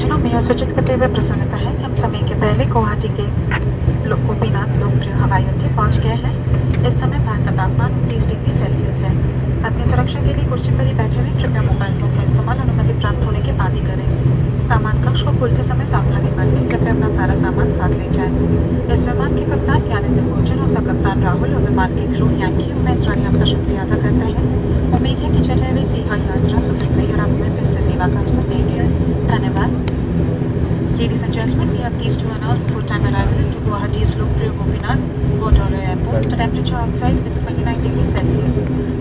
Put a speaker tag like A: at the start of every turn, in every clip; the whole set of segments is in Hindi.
A: सज्जनों में सूचित करते हुए प्रसन्नता है कि हम समय के पहले गुवाहाटी के गोपीनाथ लोकप्रिय हवाई अड्डे पहुँच गए हैं। इस समय बाहर का तापमान तीस डिग्री सेल्सियस है। अपनी सुरक्षा के लिए कुर्सी पर ही बैठे रहें कृपया मोबाइल फ़ोन का इस्तेमाल अनुमति प्राप्त होने के बाद ही करें। सामान कक्ष को खोलते समय सावधानी बरतें। कृपया अपना सारा सामान साथ ले जाएँ। इस विमान के कप्तान ज्ञानेंद्र भोजन और सकप्तान राहुल और विमान के क्रू यांकी उमेश रानी आपका शुक्रिया अदा करते हैं। उम्मीद है कि जय सी हर यात्रा सुखद रही और आप हमें फिर से सेवा कर सकेंगे धन्यवाद। Gentlemen, we are pleased to before time arrival into Guwahati's Lokpriya Gopinath Bordolo Airport. The temperature outside is 29 degrees Celsius.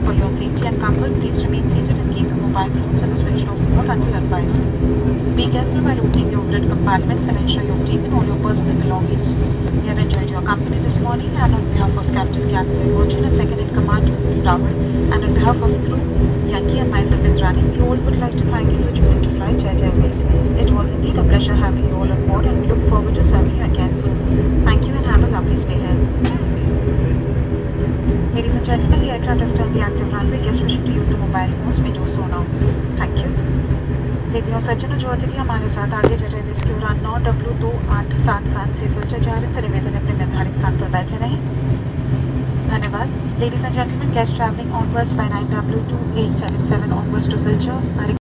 A: For your safety and comfort, please remain seated and keep your mobile phones the switched off mode until advised. Be careful while opening the overhead compartments and ensure you've taken all your personal belongings. We have enjoyed your company this morning and on behalf of Captain Gyanendra Command Rahul and on behalf of crew Yankee and myself Indrani, we all would like to thank you for choosing to fly Jai Airways. It was indeed a pleasure having you all on board and we look forward to serving you again soon. Thank you and have a lovely stay here. Ladies and gentlemen, the aircraft is still the active runway. Guests wishing to use the mobile phones may do so now. Thank you. देवी और सज्जनों जो अतिथि हमारे साथ आगे जय जय की उड़ान नौ डब्ल्यू दो आठ सात सात से सिलचर जा रहे हैं, निवेदन अपने निर्धारित स्थान पर बैठे रहें Dhanavad. Ladies and gentlemen, guests traveling onwards by 9W2877 onwards to Silchar